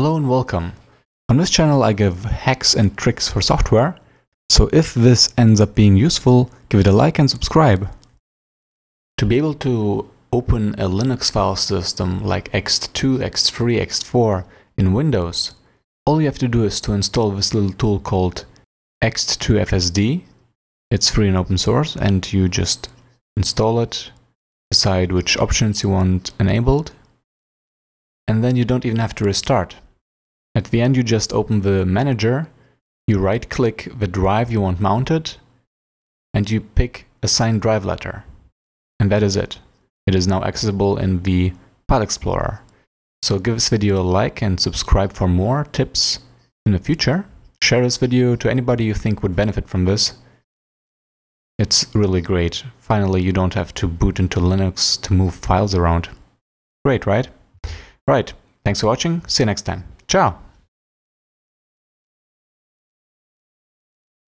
Hello and welcome. On this channel I give hacks and tricks for software, so if this ends up being useful, give it a like and subscribe. To be able to open a Linux file system like ext2, ext3, ext4 in Windows, all you have to do is to install this little tool called ext2fsd. It's free and open source and you just install it, decide which options you want enabled, and then you don't even have to restart. At the end you just open the manager, you right click the drive you want mounted, and you pick assign drive letter. And that is it. It is now accessible in the File Explorer. So give this video a like and subscribe for more tips in the future. Share this video to anybody you think would benefit from this. It's really great. Finally, you don't have to boot into Linux to move files around. Great, right? Right, thanks for watching, see you next time. Ciao!